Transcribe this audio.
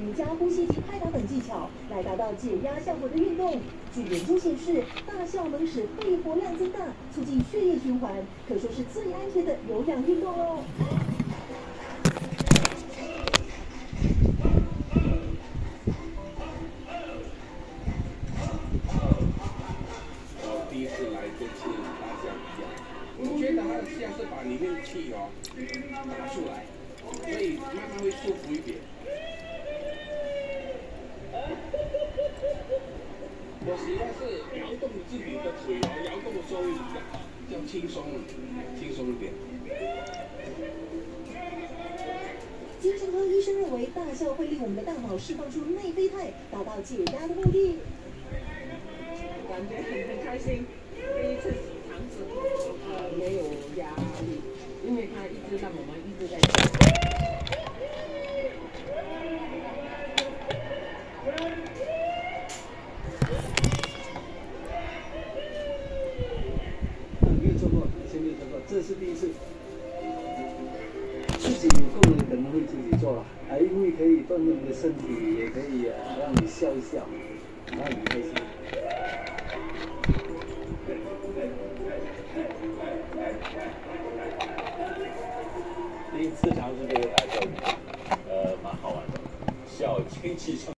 瑜伽、呼吸及拍打等技巧来达到解压效果的运动。据研究显示，大笑能使肺活量增大，促进血液循环，可说是最安全的有氧运动哦。我第一次来这次大象一样，我觉得它像是把里面的气哦拿出来，所以慢慢会舒服一点。我喜欢是摇动自己的腿哦，摇动的时候会比较轻松，轻松一点。精神科医生认为，大笑会令我们的大脑释放出内啡肽，达到解压的目的。感觉很很开心，第一次尝试，呃，没有压力，因为它一直让我们一直在笑。没有做过，以前没有做过，这是第一次。自己有空可能会自己做了，啊，因为可以锻炼你的身体，也可以让你笑一笑，让你开心。第一次尝试这个大笑，呃，蛮好玩的，笑轻气爽。